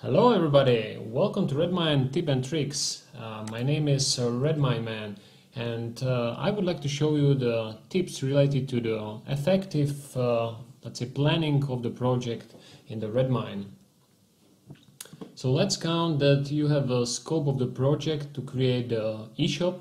Hello everybody, welcome to Redmine Tip and Tricks. Uh, my name is uh, Redmine Man and uh, I would like to show you the tips related to the effective, uh, let's say, planning of the project in the Redmine. So let's count that you have a scope of the project to create the eShop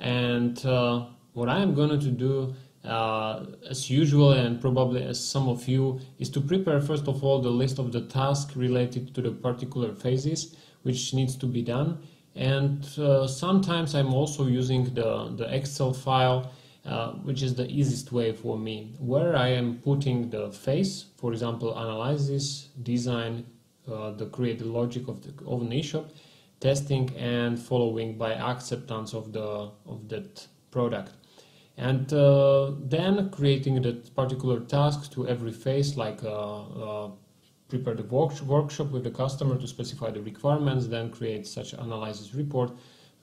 and uh, what I am going to do uh, as usual and probably as some of you is to prepare first of all the list of the tasks related to the particular phases which needs to be done. And uh, sometimes I'm also using the, the Excel file uh, which is the easiest way for me where I am putting the phase for example analysis design uh, the create the logic of the of an eShop testing and following by acceptance of the of that product and uh, then creating that particular task to every phase like uh, uh, prepare the work workshop with the customer to specify the requirements then create such analysis report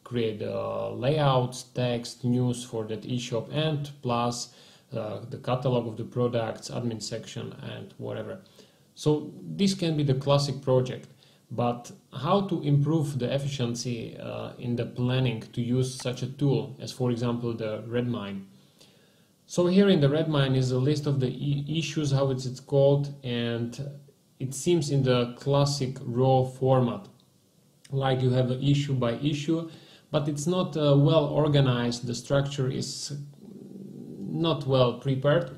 create uh, layouts text news for that e-shop and plus uh, the catalog of the products admin section and whatever. So this can be the classic project but how to improve the efficiency uh, in the planning to use such a tool as for example the Redmine. So here in the Redmine is a list of the e issues, how it's, it's called, and it seems in the classic raw format. Like you have an issue by issue, but it's not uh, well organized, the structure is not well prepared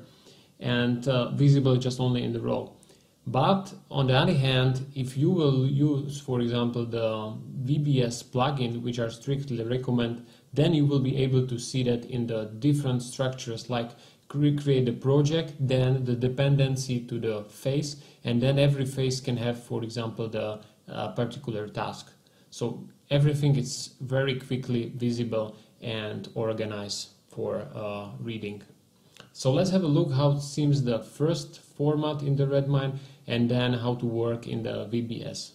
and uh, visible just only in the row. But on the other hand, if you will use, for example, the VBS plugin, which are strictly recommend, then you will be able to see that in the different structures, like create the project, then the dependency to the phase, and then every phase can have, for example, the uh, particular task. So everything is very quickly visible and organized for uh, reading. So let's have a look how it seems the first format in the Redmine and then how to work in the VBS.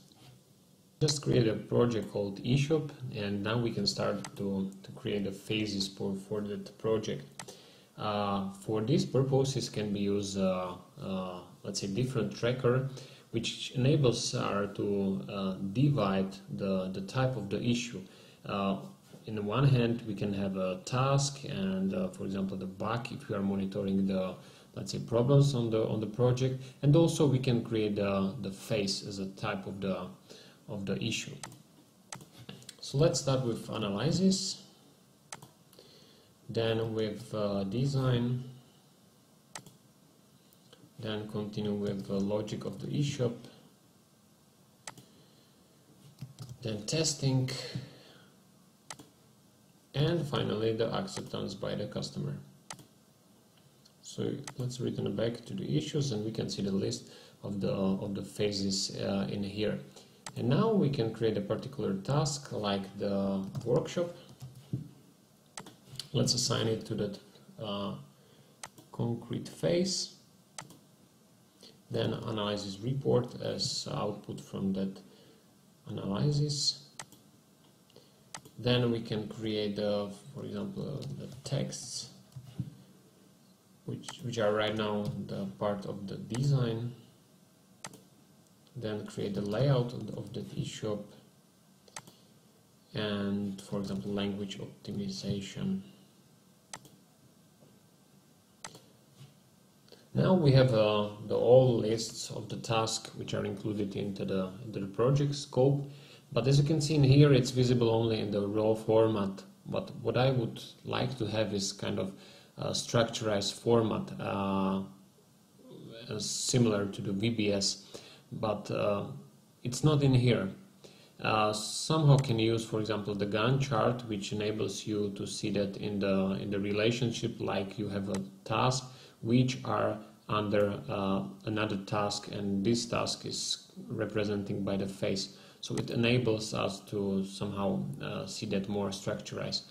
Just create a project called eShop and now we can start to, to create the phases for, for that project. Uh, for this purposes can be used, uh, uh, let's say, different tracker which enables us to uh, divide the, the type of the issue. Uh, in the one hand, we can have a task and, uh, for example, the bug if we are monitoring the let's say problems on the on the project and also we can create the, the phase as a type of the of the issue. So let's start with analysis. Then with uh, design. Then continue with the logic of the eShop. Then testing. And finally the acceptance by the customer so let's return back to the issues and we can see the list of the, of the phases uh, in here. And now we can create a particular task like the workshop. Let's assign it to that uh, concrete phase. Then analysis report as output from that analysis. Then we can create, the, for example, the texts which, which are right now the part of the design then create the layout of, that eShop. And for example language optimization. Now we have uh, the all lists of the tasks which are included into the, into the project scope. But as you can see in here it's visible only in the raw format. But what I would like to have is kind of uh, structurized format uh, similar to the VBS, but uh, it's not in here. Uh, somehow can use, for example, the Gantt chart, which enables you to see that in the in the relationship, like you have a task which are under uh, another task, and this task is representing by the face. So it enables us to somehow uh, see that more structurized.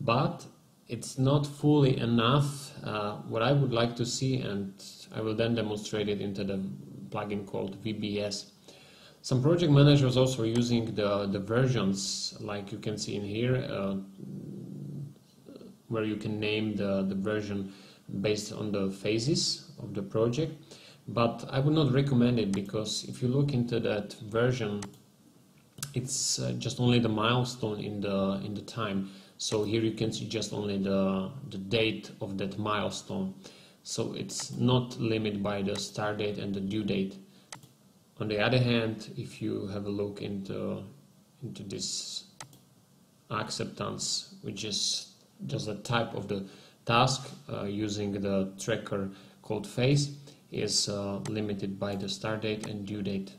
But it's not fully enough uh, what I would like to see and I will then demonstrate it into the plugin called VBS. Some project managers also using the, the versions like you can see in here uh, where you can name the, the version based on the phases of the project but I would not recommend it because if you look into that version it's uh, just only the milestone in the in the time so here you can see just only the the date of that milestone. So it's not limited by the start date and the due date. On the other hand if you have a look into into this acceptance which is just a type of the task uh, using the tracker called phase is uh, limited by the start date and due date.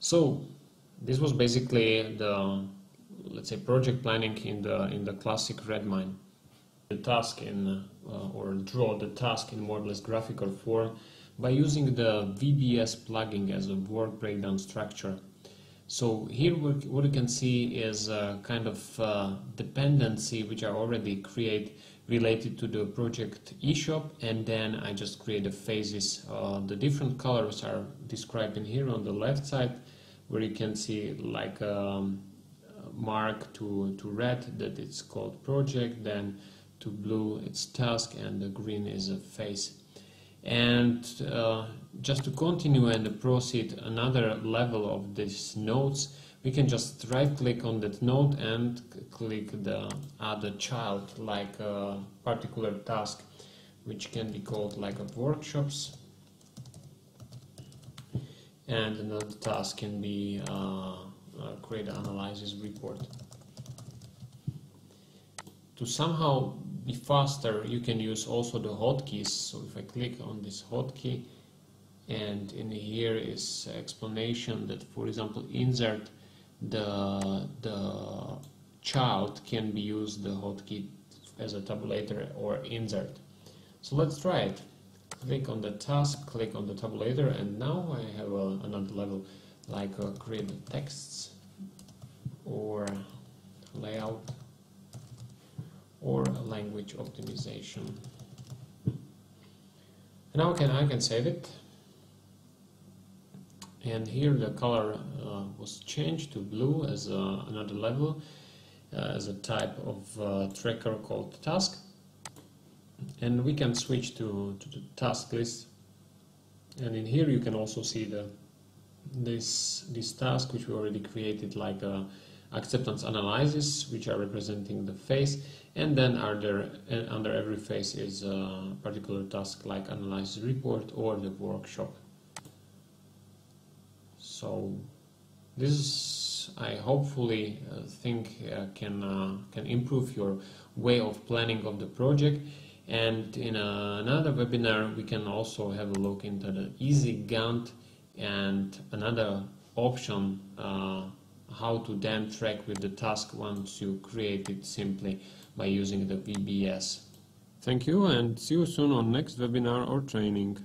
So this was basically the let's say project planning in the in the classic Redmine. The task in uh, or draw the task in more or less graphical form by using the VBS plugin as a work breakdown structure. So here what you can see is a kind of uh, dependency which I already create related to the project eShop and then I just create the phases. Uh, the different colors are described in here on the left side where you can see like um, mark to, to red that it's called project, then to blue it's task and the green is a phase. And uh, just to continue and proceed another level of these nodes, we can just right click on that node and click the add a child like a particular task which can be called like a workshops and another task can be uh, create an analysis report. To somehow be faster, you can use also the hotkeys. So if I click on this hotkey, and in here is explanation that, for example, insert the the child can be used the hotkey as a tabulator or insert. So let's try it click on the task, click on the tabulator, and now I have uh, another level like create texts or layout or language optimization. And now I can, I can save it. And here the color uh, was changed to blue as uh, another level, uh, as a type of uh, tracker called task and we can switch to, to the task list and in here you can also see the this this task which we already created like a acceptance analysis which are representing the phase and then under under every phase is a particular task like analysis report or the workshop. So this is, I hopefully uh, think uh, can uh, can improve your way of planning of the project. And in another webinar, we can also have a look into the easy Gantt and another option uh, how to then track with the task once you create it simply by using the VBS. Thank you and see you soon on next webinar or training.